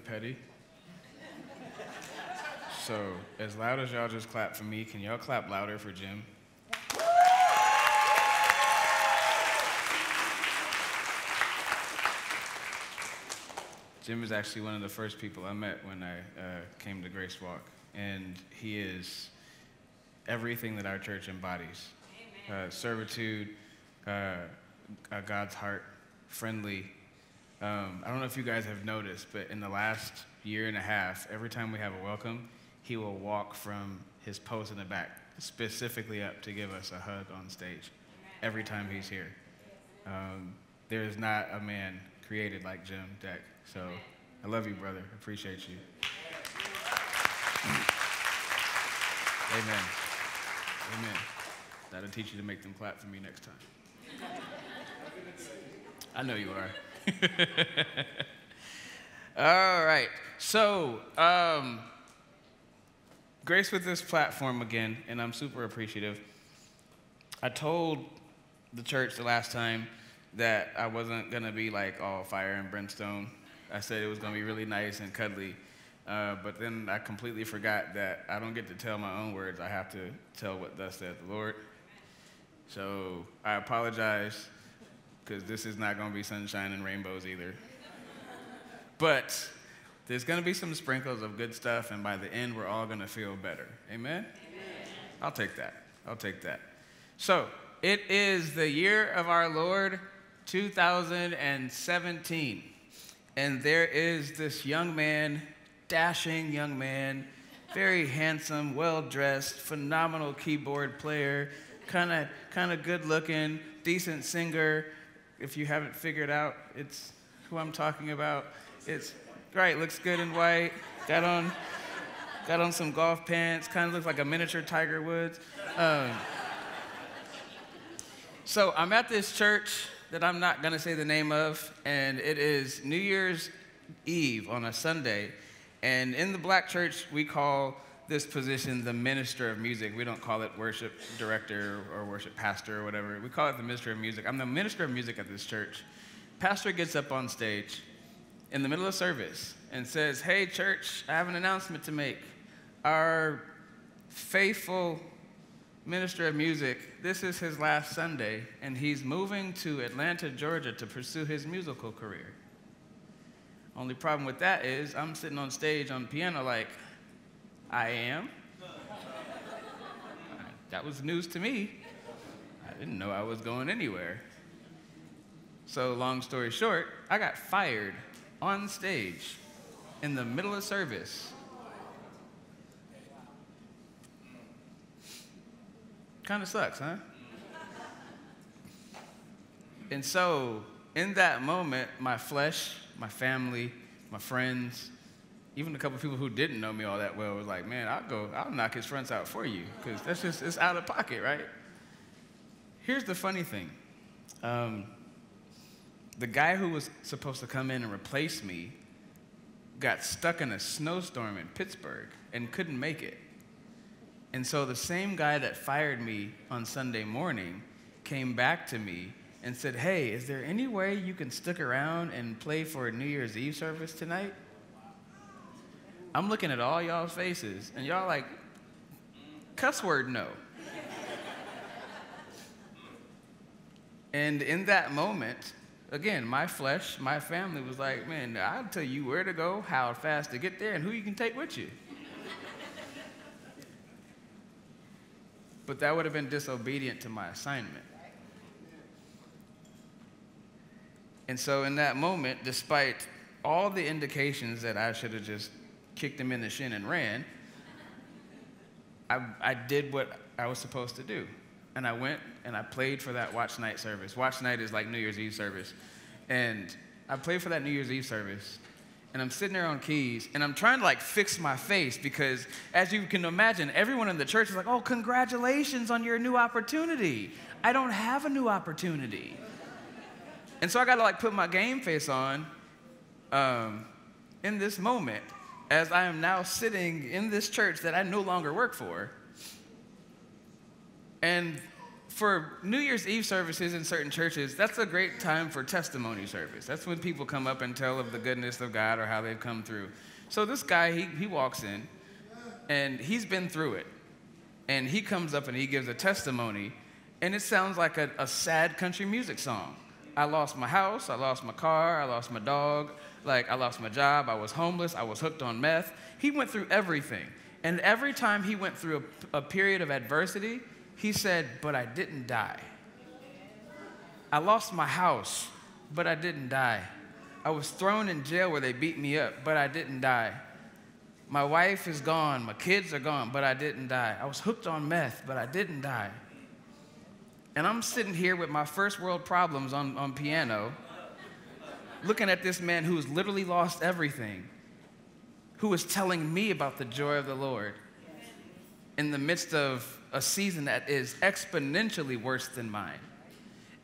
petty. So, as loud as y'all just clap for me, can y'all clap louder for Jim? Jim is actually one of the first people I met when I uh, came to Grace Walk, and he is everything that our church embodies uh, servitude, uh, God's heart, friendly. Um, I don't know if you guys have noticed, but in the last year and a half, every time we have a welcome, he will walk from his post in the back specifically up to give us a hug on stage every time he's here. Um, there is not a man created like Jim Deck. So I love you, brother. Appreciate you. Amen. Amen. That'll teach you to make them clap for me next time. I know you are. All right. So, um, grace with this platform again, and I'm super appreciative. I told the church the last time that I wasn't going to be like all fire and brimstone. I said it was going to be really nice and cuddly. Uh, but then I completely forgot that I don't get to tell my own words. I have to tell what thus saith the Lord. So I apologize because this is not going to be sunshine and rainbows either. but there's going to be some sprinkles of good stuff, and by the end, we're all going to feel better. Amen? Amen? I'll take that. I'll take that. So it is the year of our Lord 2017. And there is this young man, dashing young man, very handsome, well dressed, phenomenal keyboard player, kind of kind of good looking, decent singer. If you haven't figured out, it's who I'm talking about. It's right, looks good in white. Got on got on some golf pants, kind of looks like a miniature Tiger Woods. Um, so I'm at this church that I'm not going to say the name of, and it is New Year's Eve on a Sunday. And in the black church, we call this position the minister of music. We don't call it worship director or worship pastor or whatever. We call it the minister of music. I'm the minister of music at this church. Pastor gets up on stage in the middle of service and says, Hey, church, I have an announcement to make. Our faithful minister of music, this is his last Sunday, and he's moving to Atlanta, Georgia to pursue his musical career. Only problem with that is I'm sitting on stage on piano like, I am. that was news to me. I didn't know I was going anywhere. So, long story short, I got fired on stage in the middle of service Kind of sucks, huh? and so, in that moment, my flesh, my family, my friends, even a couple of people who didn't know me all that well was like, man, I'll go, I'll knock his fronts out for you, because that's just, it's out of pocket, right? Here's the funny thing. Um, the guy who was supposed to come in and replace me got stuck in a snowstorm in Pittsburgh and couldn't make it. And so the same guy that fired me on Sunday morning came back to me and said, Hey, is there any way you can stick around and play for a New Year's Eve service tonight? I'm looking at all y'all's faces, and y'all like, cuss word no. and in that moment, again, my flesh, my family was like, man, I'll tell you where to go, how fast to get there, and who you can take with you. but that would have been disobedient to my assignment. And so, in that moment, despite all the indications that I should have just kicked him in the shin and ran, I, I did what I was supposed to do. And I went and I played for that watch night service. Watch night is like New Year's Eve service. And I played for that New Year's Eve service and I'm sitting there on keys and I'm trying to like fix my face because as you can imagine, everyone in the church is like, oh, congratulations on your new opportunity. I don't have a new opportunity. and so I got to like put my game face on um, in this moment as I am now sitting in this church that I no longer work for. And for New Year's Eve services in certain churches, that's a great time for testimony service. That's when people come up and tell of the goodness of God or how they've come through. So this guy, he, he walks in and he's been through it. And he comes up and he gives a testimony, and it sounds like a, a sad country music song. I lost my house, I lost my car, I lost my dog, like I lost my job, I was homeless, I was hooked on meth. He went through everything. And every time he went through a, a period of adversity, he said, But I didn't die. I lost my house, but I didn't die. I was thrown in jail where they beat me up, but I didn't die. My wife is gone, my kids are gone, but I didn't die. I was hooked on meth, but I didn't die. And I'm sitting here with my first world problems on, on piano, looking at this man who's literally lost everything, who is telling me about the joy of the Lord in the midst of a season that is exponentially worse than mine.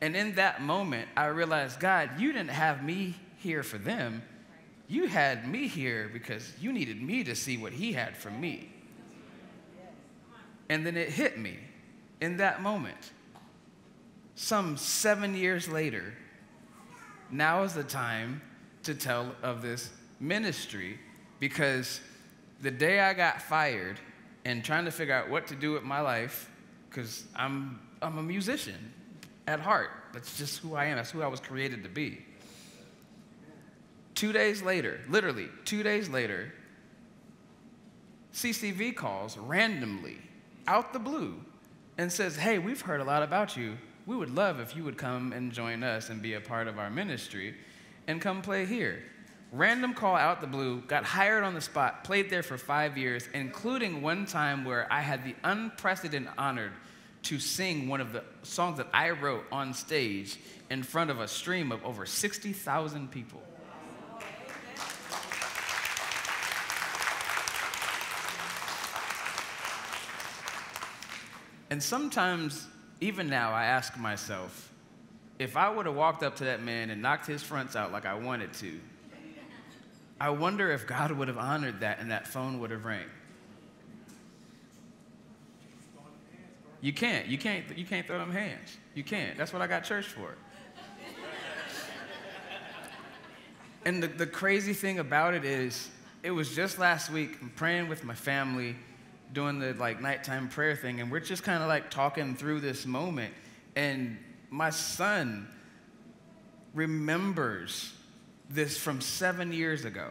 And in that moment, I realized, God, you didn't have me here for them. You had me here because you needed me to see what He had for me. And then it hit me in that moment. Some seven years later, now is the time to tell of this ministry because the day I got fired, and trying to figure out what to do with my life because I'm, I'm a musician at heart. That's just who I am. That's who I was created to be. Two days later, literally two days later, CCV calls randomly out the blue and says, Hey, we've heard a lot about you. We would love if you would come and join us and be a part of our ministry and come play here. Random call out the blue, got hired on the spot, played there for five years, including one time where I had the unprecedented honor to sing one of the songs that I wrote on stage in front of a stream of over 60,000 people. And sometimes, even now, I ask myself if I would have walked up to that man and knocked his fronts out like I wanted to, I wonder if God would have honored that and that phone would have rang. You can't. You can't. You can't throw them hands. You can't. That's what I got church for. and the, the crazy thing about it is, it was just last week. I'm praying with my family, doing the like nighttime prayer thing, and we're just kind of like talking through this moment. And my son remembers this from seven years ago.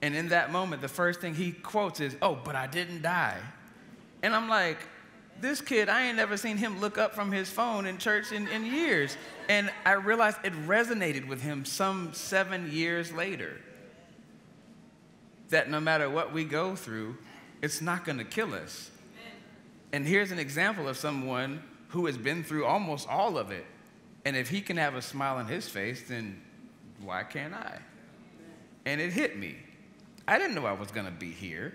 And in that moment, the first thing he quotes is, Oh, but I didn't die. And I'm like, This kid, I ain't never seen him look up from his phone in church in, in years. And I realized it resonated with him some seven years later. That no matter what we go through, it's not gonna kill us. And here's an example of someone who has been through almost all of it. And if he can have a smile on his face, then why can't I? And it hit me. I didn't know I was going to be here.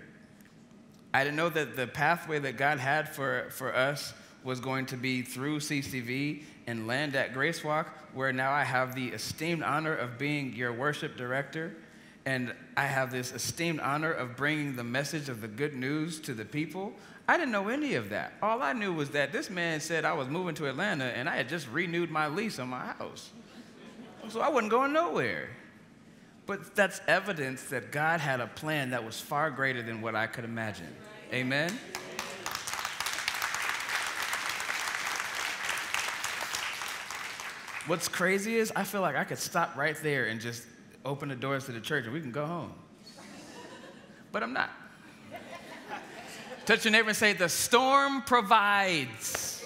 I didn't know that the pathway that God had for, for us was going to be through CCV and land at Grace Walk, where now I have the esteemed honor of being your worship director. And I have this esteemed honor of bringing the message of the good news to the people. I didn't know any of that. All I knew was that this man said I was moving to Atlanta and I had just renewed my lease on my house. So I wasn't going nowhere. But that's evidence that God had a plan that was far greater than what I could imagine. Amen? What's crazy is I feel like I could stop right there and just open the doors to the church and we can go home. But I'm not. Touch your neighbor and say, The storm provides.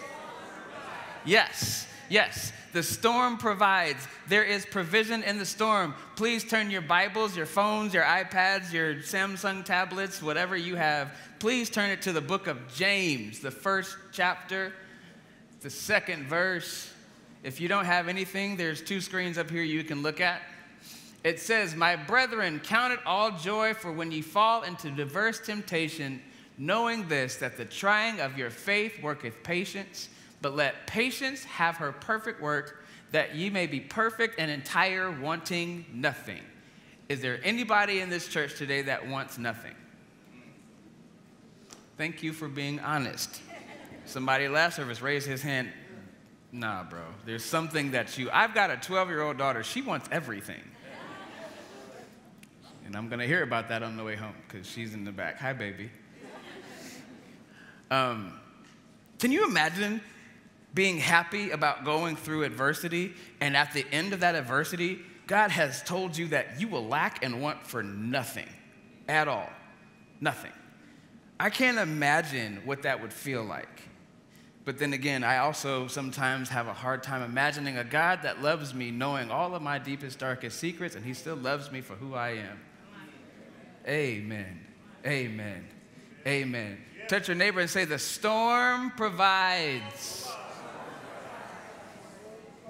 Yes, yes. The storm provides. There is provision in the storm. Please turn your Bibles, your phones, your iPads, your Samsung tablets, whatever you have, please turn it to the book of James, the first chapter, the second verse. If you don't have anything, there's two screens up here you can look at. It says, My brethren, count it all joy for when ye fall into diverse temptation, knowing this, that the trying of your faith worketh patience but let patience have her perfect work, that ye may be perfect and entire, wanting nothing. Is there anybody in this church today that wants nothing? Thank you for being honest. Somebody last service raised his hand. Nah, bro. There's something that you. I've got a 12 year old daughter. She wants everything. And I'm going to hear about that on the way home because she's in the back. Hi, baby. Um, can you imagine being happy about going through adversity and at the end of that adversity, God has told you that you will lack and want for nothing at all? Nothing. I can't imagine what that would feel like. But then again, I also sometimes have a hard time imagining a God that loves me, knowing all of my deepest, darkest secrets, and He still loves me for who I am. Amen. Amen. Amen. Touch your neighbor and say, The storm provides.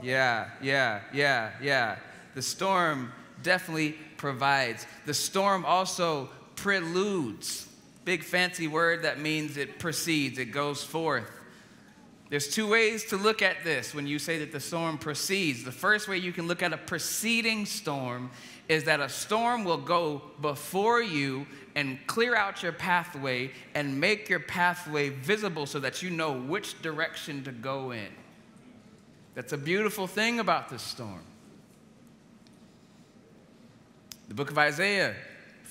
Yeah, yeah, yeah, yeah. The storm definitely provides. The storm also preludes. Big fancy word that means it proceeds, it goes forth. There's two ways to look at this when you say that the storm proceeds. The first way you can look at a preceding storm is that a storm will go before you and clear out your pathway and make your pathway visible so that you know which direction to go in. That's a beautiful thing about this storm. The book of Isaiah,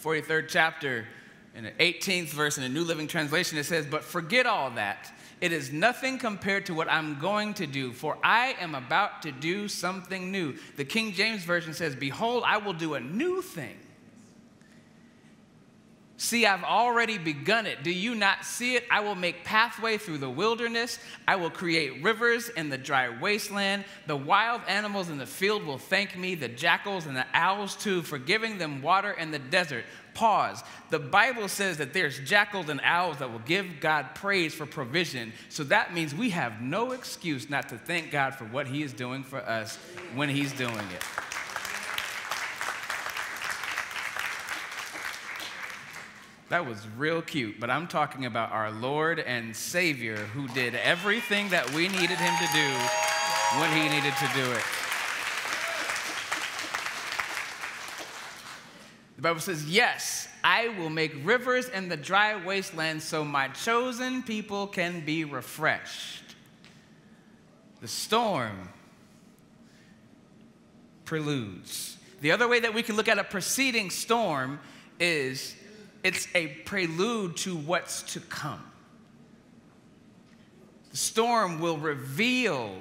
43rd chapter, in the 18th verse in the New Living Translation, it says, But forget all that it is nothing compared to what I'm going to do, for I am about to do something new. The King James Version says, Behold, I will do a new thing. See, I've already begun it. Do you not see it? I will make pathway through the wilderness. I will create rivers in the dry wasteland. The wild animals in the field will thank me, the jackals and the owls too, for giving them water in the desert. Pause. The Bible says that there's jackals and owls that will give God praise for provision. So that means we have no excuse not to thank God for what He is doing for us when He's doing it. That was real cute, but I'm talking about our Lord and Savior who did everything that we needed him to do when he needed to do it. The Bible says, Yes, I will make rivers in the dry wasteland so my chosen people can be refreshed. The storm preludes. The other way that we can look at a preceding storm is it's a prelude to what's to come. The storm will reveal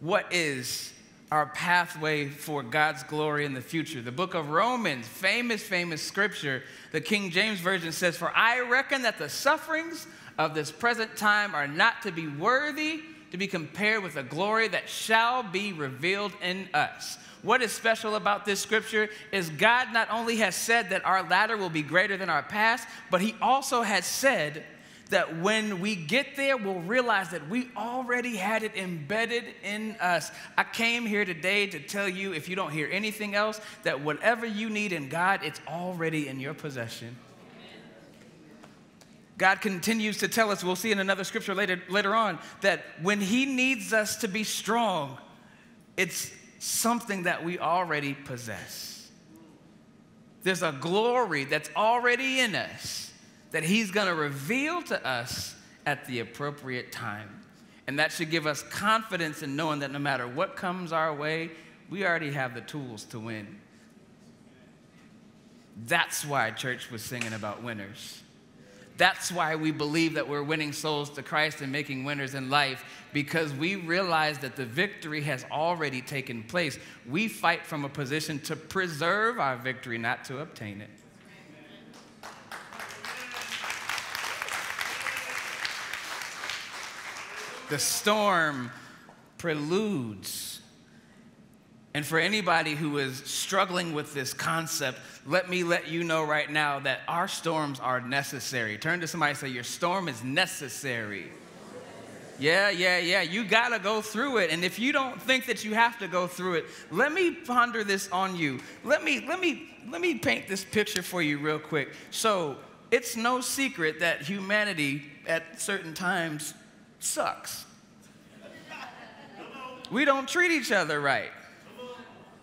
what is our pathway for God's glory in the future. The book of Romans, famous, famous scripture, the King James Version says, For I reckon that the sufferings of this present time are not to be worthy to be compared with the glory that shall be revealed in us. What is special about this scripture is God not only has said that our latter will be greater than our past, but He also has said that when we get there, we'll realize that we already had it embedded in us. I came here today to tell you, if you don't hear anything else, that whatever you need in God, it's already in your possession. God continues to tell us, we'll see in another scripture later, later on, that when He needs us to be strong, it's something that we already possess. There's a glory that's already in us that He's going to reveal to us at the appropriate time. And that should give us confidence in knowing that no matter what comes our way, we already have the tools to win. That's why church was singing about winners. That's why we believe that we're winning souls to Christ and making winners in life because we realize that the victory has already taken place. We fight from a position to preserve our victory, not to obtain it. The storm preludes and for anybody who is struggling with this concept, let me let you know right now that our storms are necessary. Turn to somebody and say, Your storm is necessary. Yeah, yeah, yeah. You got to go through it. And if you don't think that you have to go through it, let me ponder this on you. Let me let me let me paint this picture for you real quick. So, it's no secret that humanity at certain times sucks. We don't treat each other right.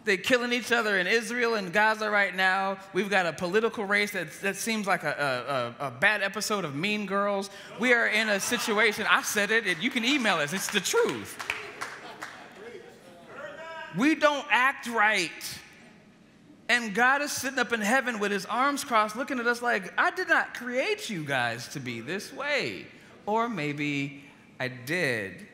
They're killing each other in Israel and Gaza right now. We've got a political race that, that seems like a, a, a bad episode of Mean Girls. We are in a situation, I said it, and you can email us, it's the truth. We don't act right. And God is sitting up in heaven with his arms crossed, looking at us like, I did not create you guys to be this way. Or maybe I did.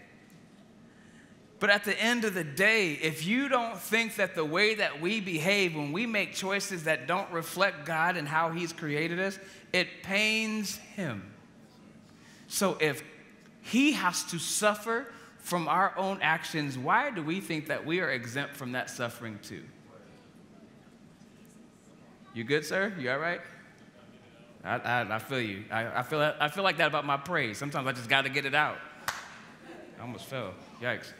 But at the end of the day, if you don't think that the way that we behave when we make choices that don't reflect God and how He's created us, it pains Him. So if He has to suffer from our own actions, why do we think that we are exempt from that suffering too? You good, sir? You all right? I, I, I feel you. I, I, feel, I feel like that about my praise. Sometimes I just got to get it out. I almost fell. Yikes.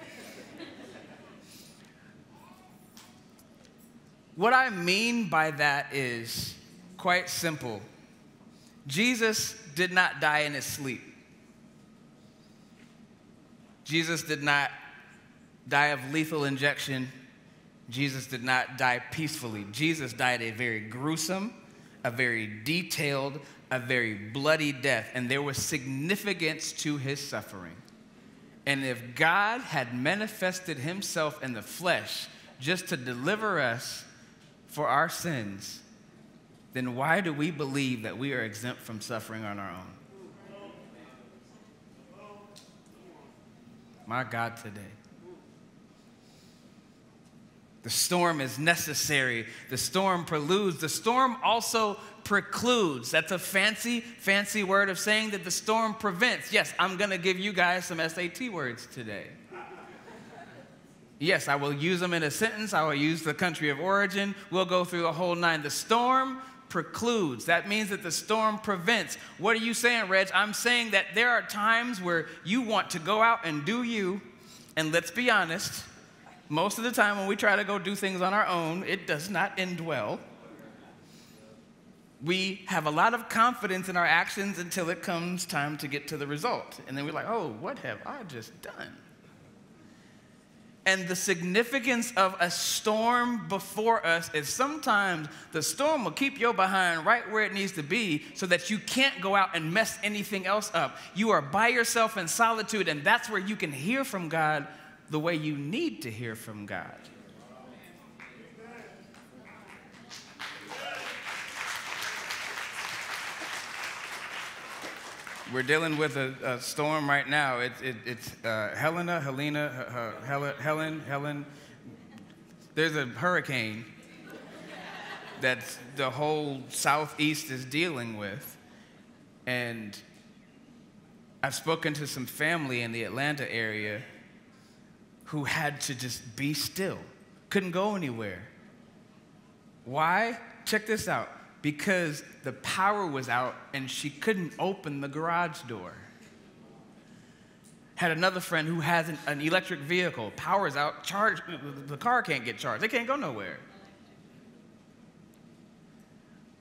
What I mean by that is quite simple. Jesus did not die in his sleep. Jesus did not die of lethal injection. Jesus did not die peacefully. Jesus died a very gruesome, a very detailed, a very bloody death, and there was significance to his suffering. And if God had manifested himself in the flesh just to deliver us for our sins, then why do we believe that we are exempt from suffering on our own? My God, today. The storm is necessary. The storm preludes. The storm also precludes. That's a fancy, fancy word of saying that the storm prevents. Yes, I'm going to give you guys some SAT words today. Yes, I will use them in a sentence. I will use the country of origin. We'll go through the whole nine. The storm precludes. That means that the storm prevents. What are you saying, Reg? I'm saying that there are times where you want to go out and do you, and let's be honest, most of the time when we try to go do things on our own, it does not end well. We have a lot of confidence in our actions until it comes time to get to the result. And then we're like, oh, what have I just done? And the significance of a storm before us is sometimes the storm will keep your behind right where it needs to be so that you can't go out and mess anything else up. You are by yourself in solitude, and that's where you can hear from God the way you need to hear from God. We're dealing with a, a storm right now. It, it, it's uh, Helena, Helena, uh, Helen, Helen, Helen. There's a hurricane that the whole southeast is dealing with. And I've spoken to some family in the Atlanta area who had to just be still, couldn't go anywhere. Why? Check this out because the power was out and she couldn't open the garage door. Had another friend who has an, an electric vehicle, power's out, charge, the car can't get charged, they can't go nowhere.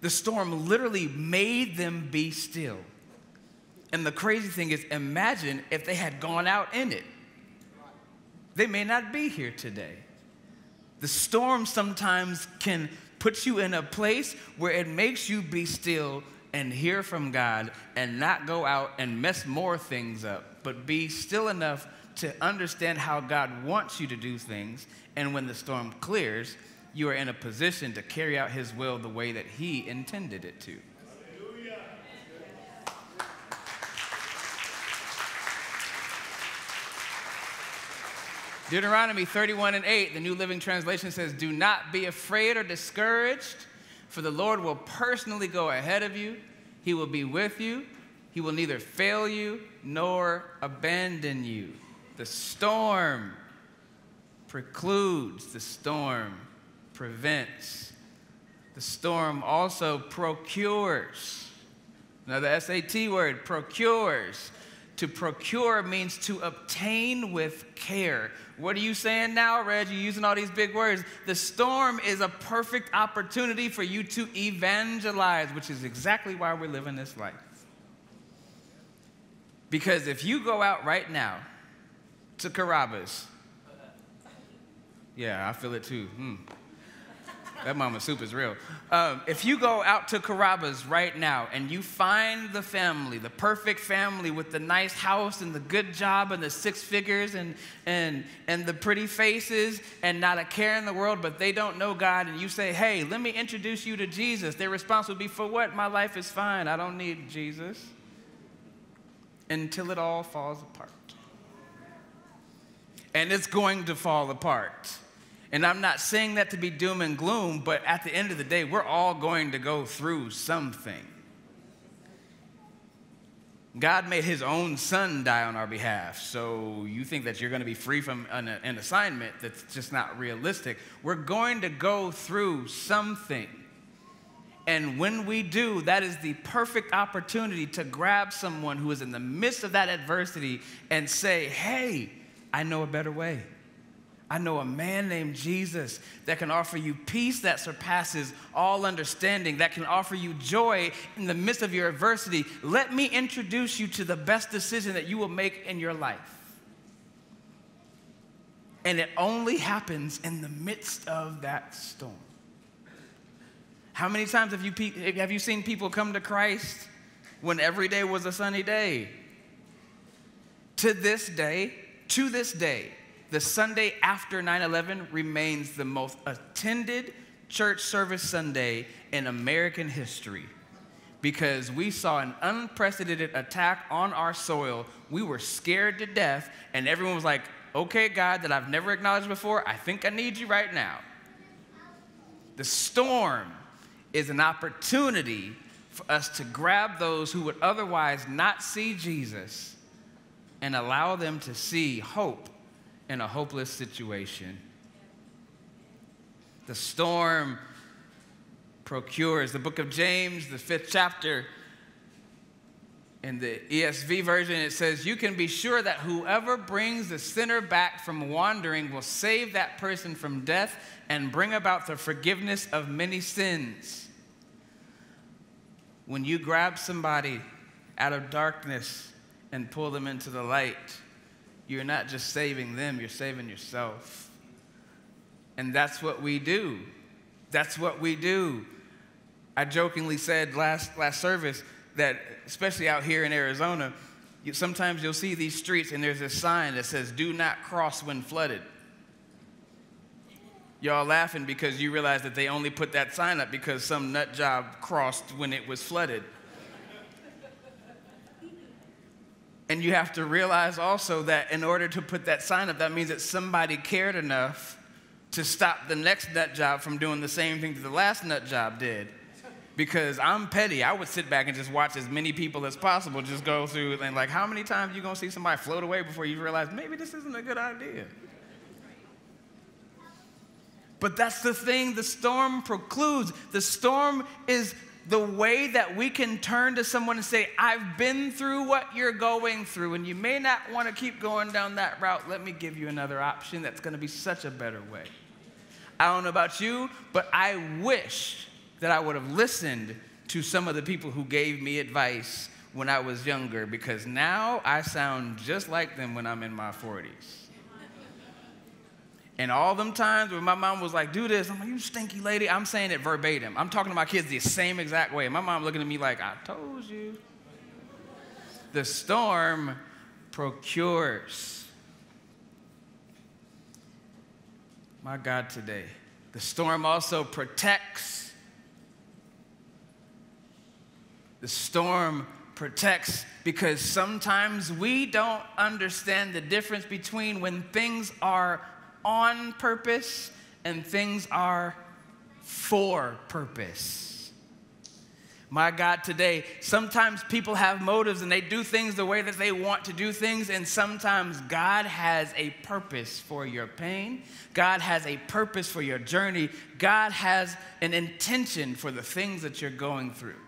The storm literally made them be still. And the crazy thing is, imagine if they had gone out in it. They may not be here today. The storm sometimes can puts you in a place where it makes you be still and hear from God and not go out and mess more things up, but be still enough to understand how God wants you to do things. And when the storm clears, you are in a position to carry out His will the way that He intended it to. Deuteronomy 31 and 8, the New Living Translation says, Do not be afraid or discouraged, for the Lord will personally go ahead of you. He will be with you. He will neither fail you nor abandon you. The storm precludes, the storm prevents. The storm also procures. Another SAT word, procures. To procure means to obtain with care. What are you saying now, Reg? You're using all these big words. The storm is a perfect opportunity for you to evangelize, which is exactly why we're living this life. Because if you go out right now to Carrabba's, yeah, I feel it too. Hmm. That mama soup is real. Um, if you go out to Carrabba's right now and you find the family, the perfect family with the nice house and the good job and the six figures and, and, and the pretty faces and not a care in the world, but they don't know God, and you say, hey, let me introduce you to Jesus, their response would be, for what? My life is fine. I don't need Jesus. Until it all falls apart. And it's going to fall apart. And I'm not saying that to be doom and gloom, but at the end of the day, we're all going to go through something. God made his own son die on our behalf. So you think that you're going to be free from an, an, assignment that's just not realistic. We're going to go through something. And when we do, that is the perfect opportunity to grab someone who is in the midst of that adversity and say, hey, I know a better way. I know a man named Jesus that can offer you peace that surpasses all understanding, that can offer you joy in the midst of your adversity. Let me introduce you to the best decision that you will make in your life. And it only happens in the midst of that storm. How many times have you, have you seen people come to Christ when every day was a sunny day? To this day, to this day, the Sunday after 9 11 remains the most attended church service Sunday in American history because we saw an unprecedented attack on our soil. We were scared to death, and everyone was like, okay, God, that I've never acknowledged before, I think I need you right now. The storm is an opportunity for us to grab those who would otherwise not see Jesus and allow them to see hope in a hopeless situation. The storm procures. The book of James, the fifth chapter, in the ESV version, it says, You can be sure that whoever brings the sinner back from wandering will save that person from death and bring about the forgiveness of many sins. When you grab somebody out of darkness and pull them into the light, you're not just saving them, you're saving yourself. And that's what we do. That's what we do. I jokingly said last, last service that, especially out here in Arizona, you, sometimes you'll see these streets and there's a sign that says, Do not cross when flooded. Y'all laughing because you realize that they only put that sign up because some nut job crossed when it was flooded. And you have to realize also that in order to put that sign up, that means that somebody cared enough to stop the next nut job from doing the same thing that the last nut job did. Because I'm petty. I would sit back and just watch as many people as possible just go through and like, how many times you gonna see somebody float away before you realize maybe this isn't a good idea? But that's the thing the storm precludes. The storm is the way that we can turn to someone and say, I've been through what you're going through, and you may not want to keep going down that route. Let me give you another option that's going to be such a better way. I don't know about you, but I wish that I would have listened to some of the people who gave me advice when I was younger because now I sound just like them when I'm in my 40s. And all them times when my mom was like, do this, I'm like, you stinky lady. I'm saying it verbatim. I'm talking to my kids the same exact way. My mom looking at me like, I told you. The storm procures. My God, today. The storm also protects. The storm protects because sometimes we don't understand the difference between when things are on purpose and things are for purpose. My God, today, sometimes people have motives and they do things the way that they want to do things, and sometimes God has a purpose for your pain. God has a purpose for your journey. God has an intention for the things that you're going through.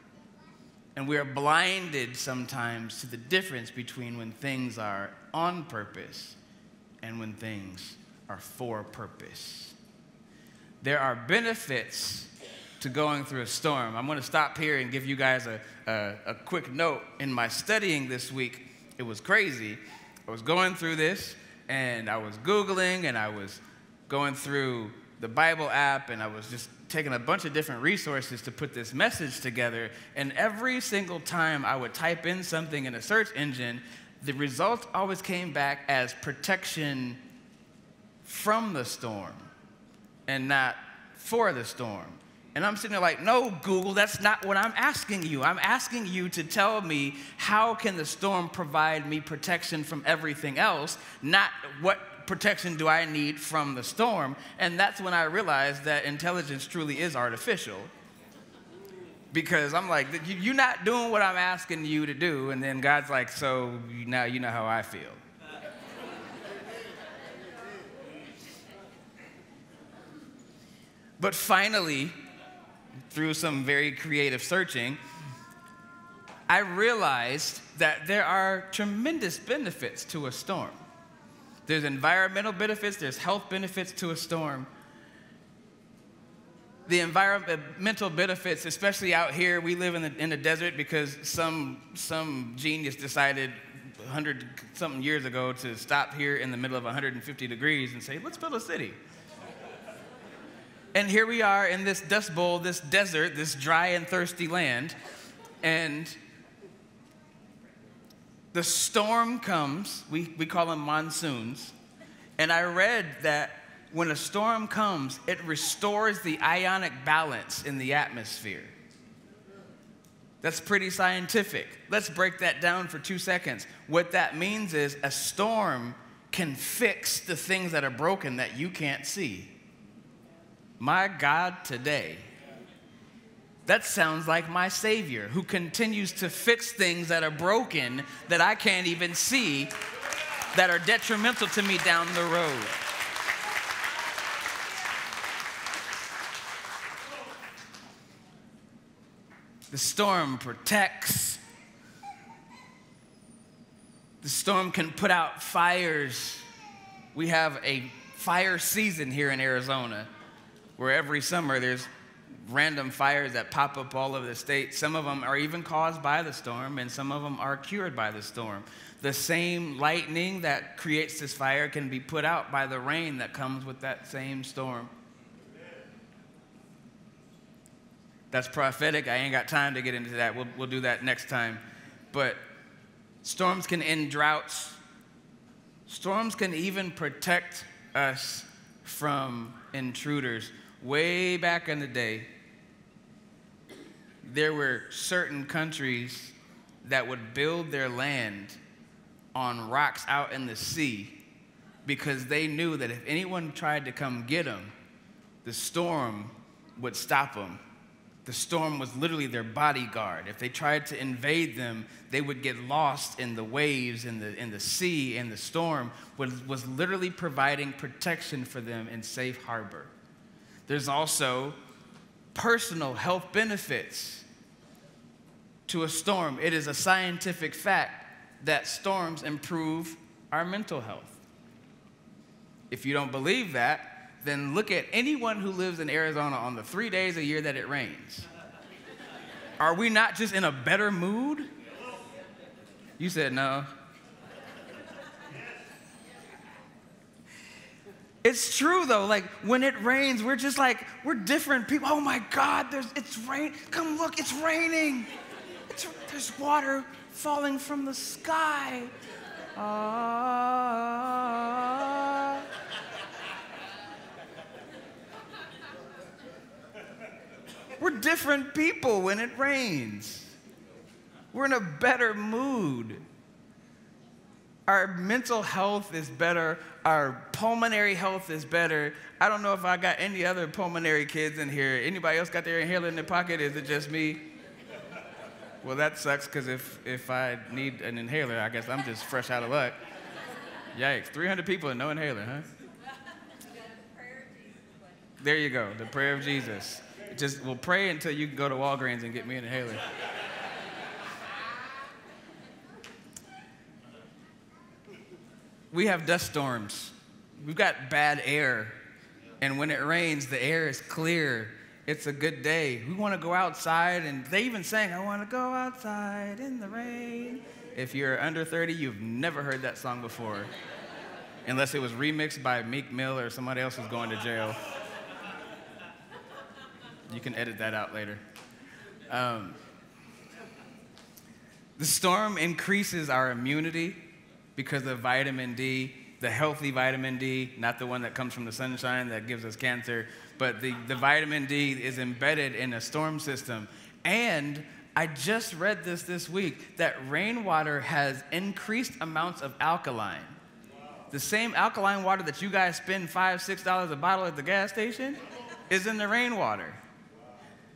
And we are blinded sometimes to the difference between when things are on purpose and when things are for purpose. There are benefits to going through a storm. I'm going to stop here and give you guys a, a, a, quick note. In my studying this week, it was crazy. I was going through this and I was Googling and I was going through the Bible app and I was just taking a bunch of different resources to put this message together. And every single time I would type in something in a search engine, the result always came back as protection from the storm and not for the storm. And I'm sitting there like, no, Google, that's not what I'm asking you. I'm asking you to tell me how can the storm provide me protection from everything else, not what protection do I need from the storm? And that's when I realized that intelligence truly is artificial. Because I'm like, you're not doing what I'm asking you to do. And then God's like, so now you know how I feel. But finally, through some very creative searching, I realized that there are tremendous benefits to a storm. There's environmental benefits, there's health benefits to a storm. The environmental benefits, especially out here, we live in the, in the desert because some, some genius decided 100 something years ago to stop here in the middle of 150 degrees and say, let's build a city. And here we are in this dust bowl, this desert, this dry and thirsty land, and the storm comes, we, we call them monsoons, and I read that when a storm comes, it restores the ionic balance in the atmosphere. That's pretty scientific. Let's break that down for two seconds. What that means is a storm can fix the things that are broken that you can't see. My God, today that sounds like my Savior who continues to fix things that are broken that I can't even see that are detrimental to me down the road. The storm protects. The storm can put out fires. We have a fire season here in Arizona where every summer there's random fires that pop up all over the state. Some of them are even caused by the storm, and some of them are cured by the storm. The same lightning that creates this fire can be put out by the rain that comes with that same storm. That's prophetic. I ain't got time to get into that. We'll, we'll do that next time. But storms can end droughts. Storms can even protect us from intruders. Way back in the day, there were certain countries that would build their land on rocks out in the sea because they knew that if anyone tried to come get them, the storm would stop them. The storm was literally their bodyguard. If they tried to invade them, they would get lost in the waves, in the, in the sea, and the storm was, was literally providing protection for them in safe harbor. There's also personal health benefits to a storm. It is a scientific fact that storms improve our mental health. If you don't believe that, then look at anyone who lives in Arizona on the three days a year that it rains. Are we not just in a better mood? You said no. It's true though. Like when it rains, we're just like we're different people. Oh my God, there's it's rain. Come look, it's raining. It's, there's water falling from the sky. Uh, we're different people when it rains. We're in a better mood. Our mental health is better. Our pulmonary health is better. I don't know if I got any other pulmonary kids in here. Anybody else got their inhaler in their pocket? Is it just me? Well, that sucks because if, if I need an inhaler, I guess I'm just fresh out of luck. Yikes, 300 people and no inhaler, huh? There you go, the prayer of Jesus. Just, we'll pray until you can go to Walgreens and get me an inhaler. We have dust storms. We've got bad air. And when it rains, the air is clear it's a good day. We want to go outside, and they even sang, I want to go outside in the rain. If you're under 30, you've never heard that song before, unless it was remixed by Meek Mill or somebody else who's going to jail. You can edit that out later. Um, the storm increases our immunity because of vitamin D, the healthy vitamin D, not the one that comes from the sunshine that gives us cancer, but the, the vitamin D is embedded in a storm system. And I just read this this week that rainwater has increased amounts of alkaline. The same alkaline water that you guys spend five, six dollars a bottle at the gas station is in the rainwater.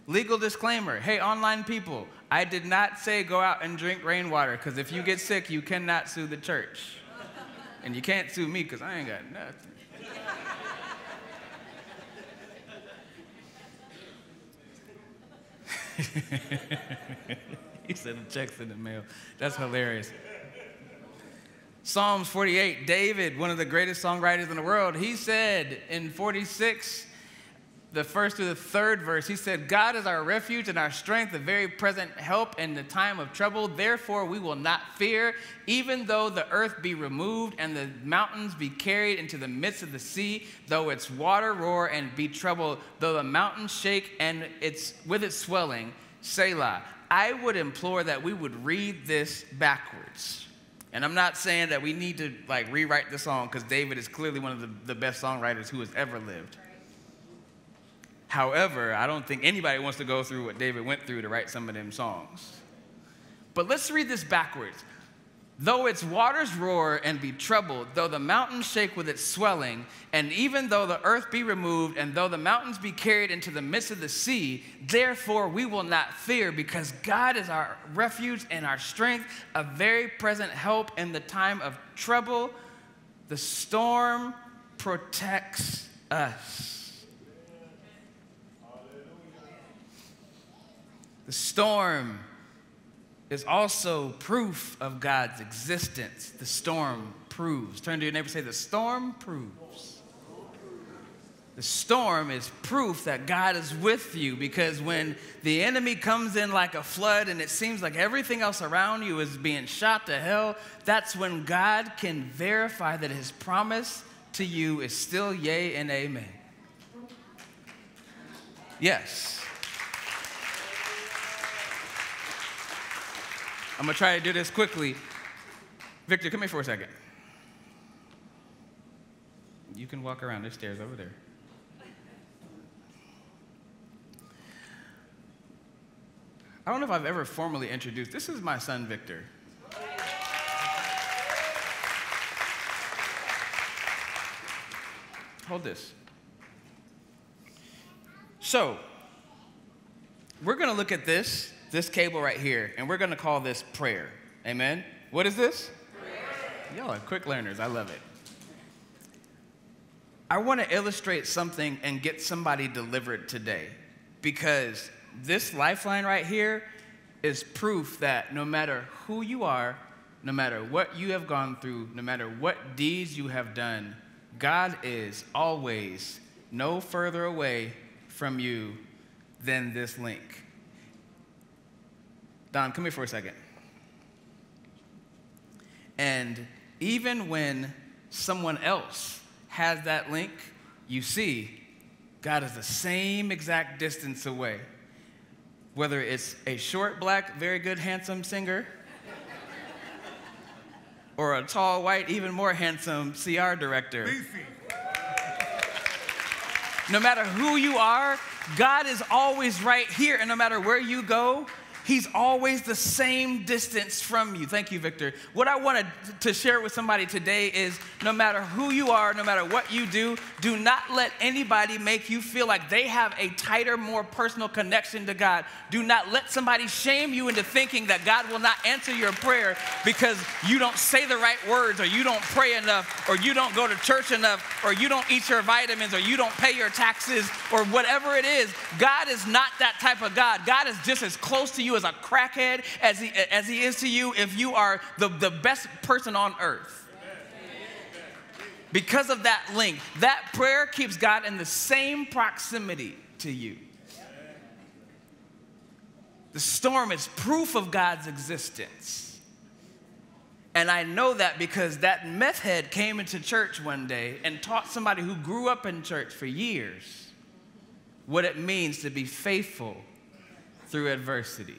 Legal disclaimer hey, online people, I did not say go out and drink rainwater because if you get sick, you cannot sue the church. And you can't sue me because I ain't got nothing. he said the check's in the mail. That's hilarious. Psalms 48, David, one of the greatest songwriters in the world, he said in 46, the first to the third verse, he said, God is our refuge and our strength, a very present help in the time of trouble. Therefore, we will not fear, even though the earth be removed and the mountains be carried into the midst of the sea, though its water roar and be troubled, though the mountains shake and it's with its swelling. Selah. I would implore that we would read this backwards. And I'm not saying that we need to like rewrite the song because David is clearly one of the, the best songwriters who has ever lived. However, I don't think anybody wants to go through what David went through to write some of them songs. But let's read this backwards. Though its waters roar and be troubled, though the mountains shake with its swelling, and even though the earth be removed, and though the mountains be carried into the midst of the sea, therefore we will not fear, because God is our refuge and our strength, a very present help in the time of trouble. The storm protects us. The storm is also proof of God's existence. The storm proves. Turn to your neighbor say, The storm proves. The storm is proof that God is with you because when the enemy comes in like a flood and it seems like everything else around you is being shot to hell, that's when God can verify that his promise to you is still yea and amen. Yes. I'm gonna try to do this quickly. Victor, come here for a second. You can walk around. There's stairs over there. I don't know if I've ever formally introduced. This is my son, Victor. Hold this. So, we're going to look at this this cable right here, and we're going to call this prayer. Amen? What is this? Prayer. Y'all are quick learners. I love it. I want to illustrate something and get somebody delivered today because this lifeline right here is proof that no matter who you are, no matter what you have gone through, no matter what deeds you have done, God is always no further away from you than this link. Don, come here for a second. And even when someone else has that link, you see God is the same exact distance away. Whether it's a short, black, very good, handsome singer, or a tall, white, even more handsome CR director. No matter who you are, God is always right here, and no matter where you go, He's always the same distance from you. Thank you, Victor. What I wanted to share with somebody today is no matter who you are, no matter what you do, do not let anybody make you feel like they have a tighter, more personal connection to God. Do not let somebody shame you into thinking that God will not answer your prayer because you don't say the right words or you don't pray enough or you don't go to church enough or you don't eat your vitamins or you don't pay your taxes or whatever it is. God is not that type of God. God is just as close to you as a crackhead as he, as he is to you if you are the, the best person on earth. Because of that link, that prayer keeps God in the same proximity to you. The storm is proof of God's existence. And I know that because that meth head came into church one day and taught somebody who grew up in church for years what it means to be faithful through adversity.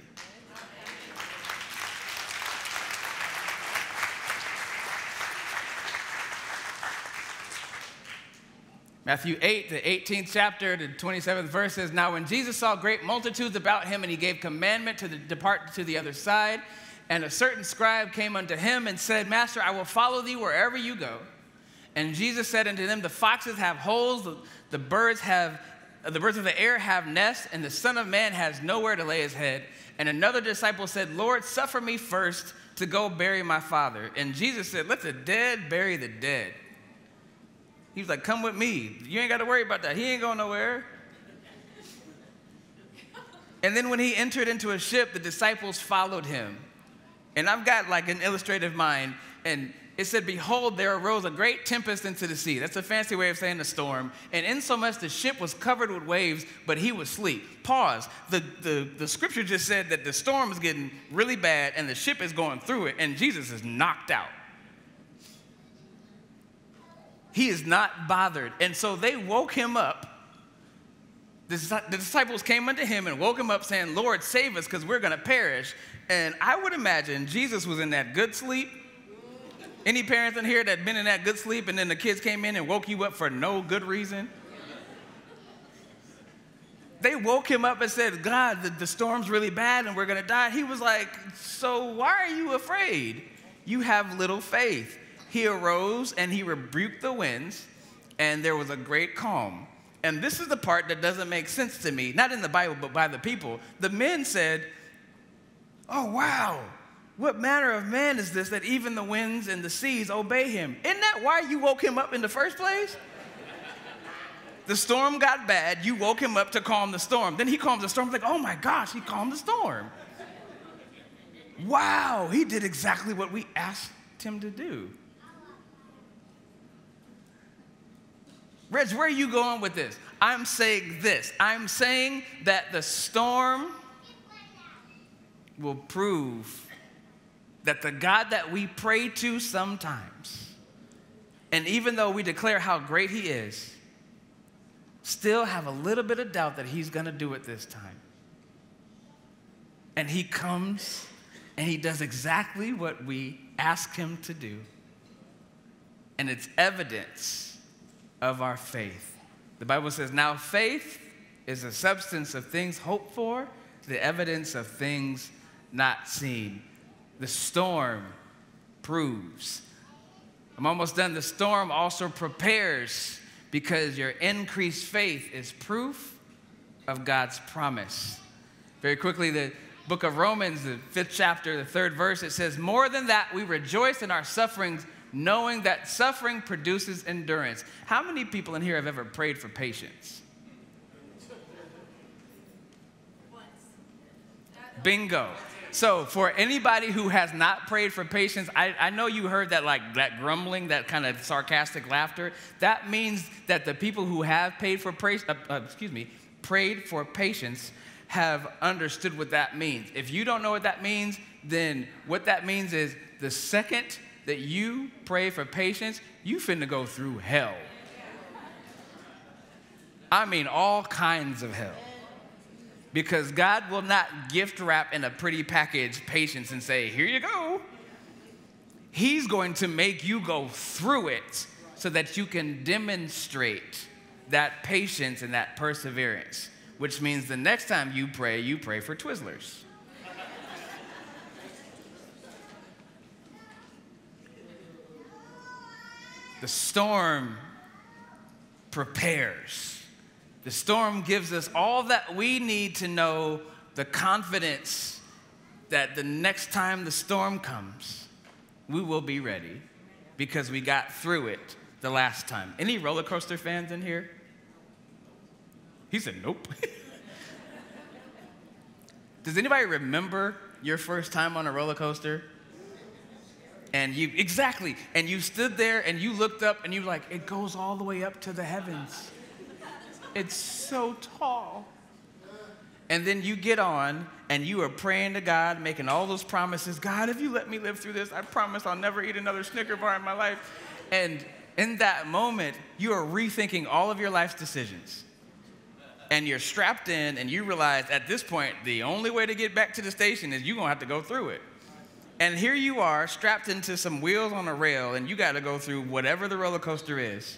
Matthew 8, the 18th chapter, the 27th verse says, Now when Jesus saw great multitudes about him, and he gave commandment to the, depart to the other side, and a certain scribe came unto him and said, Master, I will follow thee wherever you go. And Jesus said unto them, The foxes have holes, the, the birds have the birds of the air have nests, and the Son of Man has nowhere to lay his head. And another disciple said, Lord, suffer me first to go bury my father. And Jesus said, Let the dead bury the dead. He was like, Come with me. You ain't got to worry about that. He ain't going nowhere. And then when he entered into a ship, the disciples followed him. And I've got like an illustrative mind. And it said, Behold, there arose a great tempest into the sea. That's a fancy way of saying a storm. And insomuch the ship was covered with waves, but he was asleep. Pause. The, the, the scripture just said that the storm is getting really bad and the ship is going through it, and Jesus is knocked out. He is not bothered. And so they woke him up. The, the disciples came unto him and woke him up, saying, Lord, save us, because we're going to perish. And I would imagine Jesus was in that good sleep. Any parents in here that been in that good sleep and then the kids came in and woke you up for no good reason? They woke him up and said, God, the, the storm's really bad and we're going to die. He was like, So why are you afraid? You have little faith he arose and he rebuked the winds, and there was a great calm. And this is the part that doesn't make sense to me, not in the Bible, but by the people. The men said, Oh, wow, what manner of man is this that even the winds and the seas obey him? Isn't that why you woke him up in the first place? the storm got bad, you woke him up to calm the storm. Then he calms the storm, like, oh my gosh, he calmed the storm. wow, he did exactly what we asked him to do. Reg, where are you going with this? I'm saying this. I'm saying that the storm will prove that the God that we pray to sometimes, and even though we declare how great He is, still have a little bit of doubt that He's going to do it this time. And He comes and He does exactly what we ask Him to do. And it's evidence of our faith. The Bible says, Now faith is the substance of things hoped for, the evidence of things not seen. The storm proves. I'm almost done. The storm also prepares because your increased faith is proof of God's promise. Very quickly, the book of Romans, the fifth chapter, the third verse, it says, More than that, we rejoice in our sufferings knowing that suffering produces endurance. How many people in here have ever prayed for patience? Bingo. So, for anybody who has not prayed for patience, I, I know you heard that like that grumbling, that kind of sarcastic laughter. That means that the people who have paid for praise, uh, uh, excuse me, prayed for patience have understood what that means. If you don't know what that means, then what that means is the second that you pray for patience, you finna go through hell. I mean, all kinds of hell. Because God will not gift wrap in a pretty package patience and say, here you go. He's going to make you go through it so that you can demonstrate that patience and that perseverance, which means the next time you pray, you pray for Twizzlers. The storm prepares. The storm gives us all that we need to know the confidence that the next time the storm comes, we will be ready because we got through it the last time. Any roller coaster fans in here? He said, Nope. Does anybody remember your first time on a roller coaster? And you, exactly, and you stood there and you looked up and you like, it goes all the way up to the heavens. It's so tall. And then you get on and you are praying to God, making all those promises. God, if you let me live through this, I promise I'll never eat another Snicker bar in my life. And in that moment, you are rethinking all of your life's decisions. and you're strapped in, and you realize at this point, the only way to get back to the station is you're gonna have to go through it. And here you are, strapped into some wheels on a rail, and you gotta go through whatever the roller coaster is.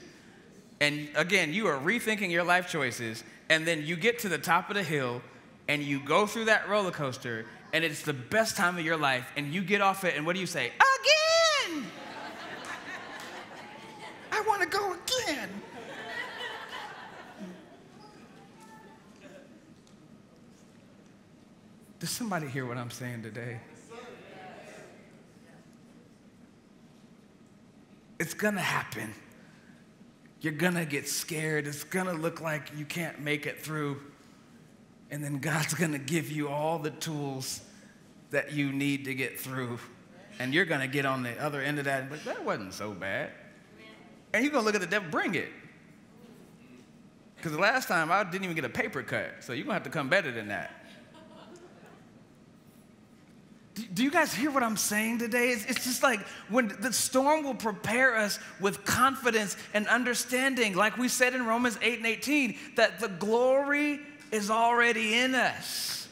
And again, you are rethinking your life choices, and then you get to the top of the hill, and you go through that roller coaster, and it's the best time of your life, and you get off it, and what do you say? Again! I wanna go again. Does somebody hear what I'm saying today? It's gonna happen. You're gonna get scared. It's gonna look like you can't make it through. And then God's gonna give you all the tools that you need to get through. And you're gonna get on the other end of that, but that wasn't so bad. And you're gonna look at the devil, bring it. Because the last time I didn't even get a paper cut, so you're gonna have to come better than that. Do you guys hear what I'm saying today? It's, it's, just like when the storm will prepare us with confidence and understanding, like we said in Romans 8 and 18, that the glory is already in us.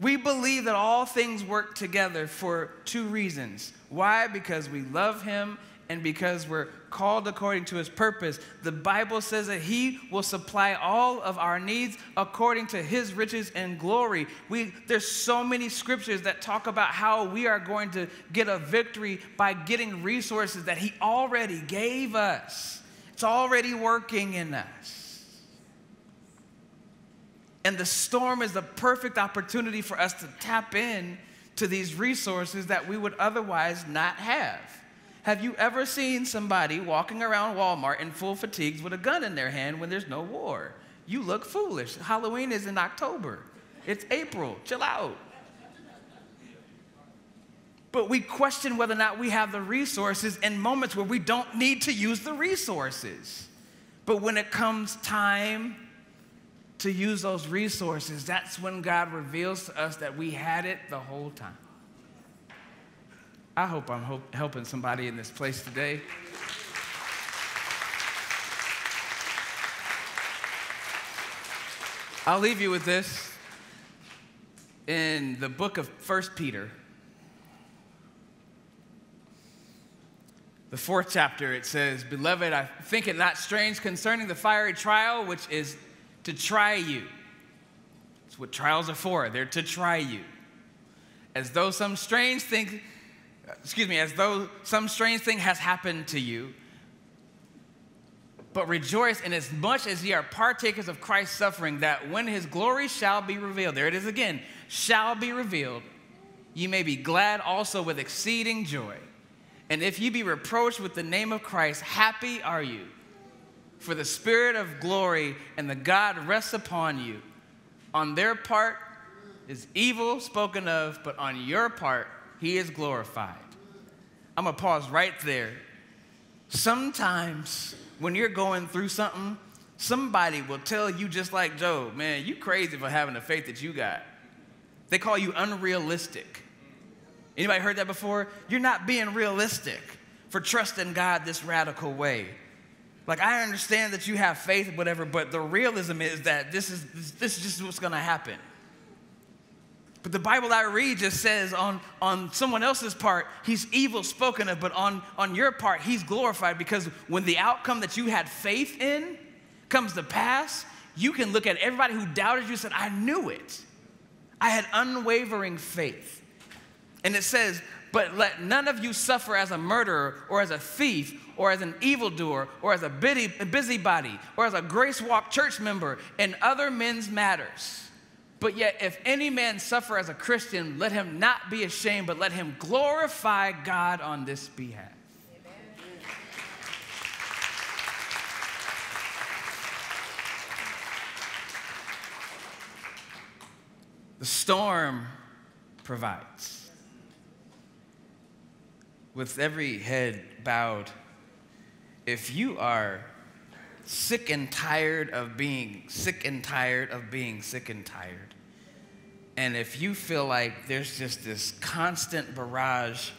We believe that all things work together for two reasons. Why? Because we love Him and because we're called according to his purpose. The Bible says that he will supply all of our needs according to his riches and glory. We, there's so many scriptures that talk about how we are going to get a victory by getting resources that he already gave us. It's already working in us. And the storm is the perfect opportunity for us to tap in to these resources that we would otherwise not have. Have you ever seen somebody walking around Walmart in full fatigues with a gun in their hand when there's no war? You look foolish. Halloween is in October. It's April. Chill out. But we question whether or not we have the resources in moments where we don't need to use the resources. But when it comes time to use those resources, that's when God reveals to us that we had it the whole time. I hope I'm hope, helping somebody in this place today. I'll leave you with this. In the book of First Peter, the fourth chapter, it says, Beloved, I think it not strange concerning the fiery trial, which is to try you. It's what trials are for, they're to try you. As though some strange thing excuse me, as though some strange thing has happened to you. But rejoice in as much as ye are partakers of Christ's suffering, that when his glory shall be revealed, there it is again, shall be revealed, ye may be glad also with exceeding joy. And if ye be reproached with the name of Christ, happy are you. For the Spirit of glory and the God rests upon you. On their part is evil spoken of, but on your part he is glorified. I'm gonna pause right there. Sometimes when you're going through something, somebody will tell you just like Job, man, you crazy for having the faith that you got. They call you unrealistic. Anybody heard that before? You're not being realistic for trusting God this radical way. Like I understand that you have faith, whatever, but the realism is that this is this is just what's gonna happen. But the Bible I read just says on, on someone else's part, he's evil spoken of, but on, on your part, he's glorified because when the outcome that you had faith in comes to pass, you can look at everybody who doubted you and said, I knew it. I had unwavering faith. And it says, but let none of you suffer as a murderer or as a thief or as an evildoer or as a busybody or as a grace walk church member in other men's matters but yet, if any man suffer as a Christian, let him not be ashamed, but let him glorify God on this behalf. The storm provides. With every head bowed, if you are sick and tired of being sick and tired of being sick and tired. And if you feel like there's just this constant barrage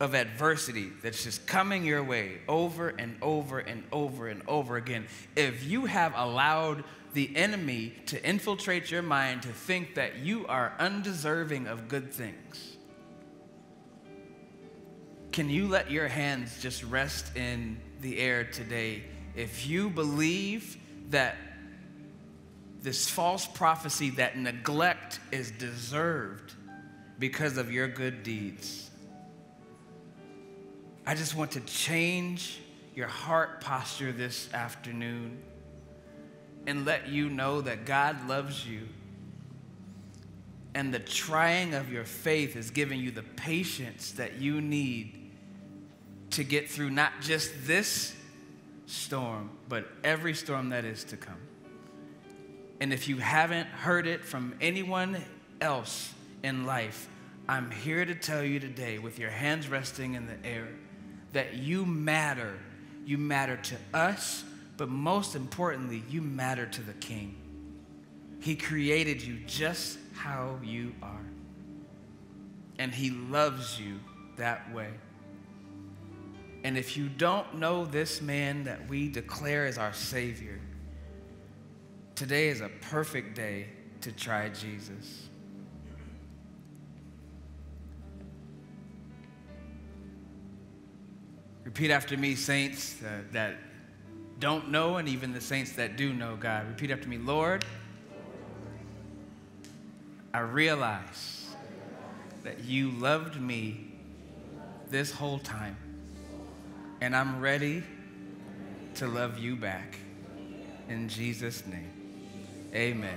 of adversity that's just coming your way over and over and over and over again, if you have allowed the enemy to infiltrate your mind to think that you are undeserving of good things, can you let your hands just rest in the air today if you believe that this false prophecy that neglect is deserved because of your good deeds? I just want to change your heart posture this afternoon and let you know that God loves you. And the trying of your faith is giving you the patience that you need to get through not just this storm, but every storm that is to come. And if you haven't heard it from anyone else in life, I'm here to tell you today, with your hands resting in the air, that you matter. You matter to us, but most importantly, you matter to the King. He created you just how you are. And He loves you that way. And if you don't know this man that we declare as our Savior, today is a perfect day to try Jesus. Repeat after me, saints uh, that don't know, and even the saints that do know God. Repeat after me Lord, I realize that you loved me this whole time, and I'm ready to love you back. In Jesus' name, amen.